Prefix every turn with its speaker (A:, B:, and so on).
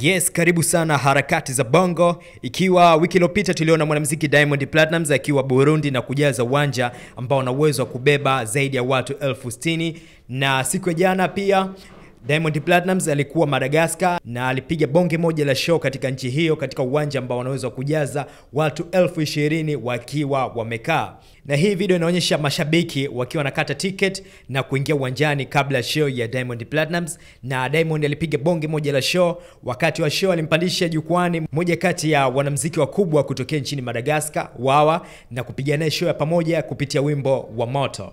A: Yes, karibu sana harakati za Bongo. Ikiwa wiki iliyopita tuliona mwanamuziki Diamond Platnumz akiwa Burundi na kujaza uwanja ambao una uwezo wa kubeba zaidi ya watu elfu sitini na siku ya jana pia Diamond Platnumz alikuwa Madagascar na alipiga bonge moja la show katika nchi hiyo katika uwanja ambao wanaweza kujaza watu elfu ishirini wakiwa wamekaa. Na hii video inaonyesha mashabiki wakiwa wanakata ticket na kuingia uwanjani kabla ya show ya Diamond Platnumz, na Diamond alipiga bonge moja la show. Wakati wa show alimpandisha jukwani moja kati ya wanamziki wakubwa kutokea nchini Madagascar, Wawa, na kupiga naye show ya pamoja kupitia wimbo wa Moto.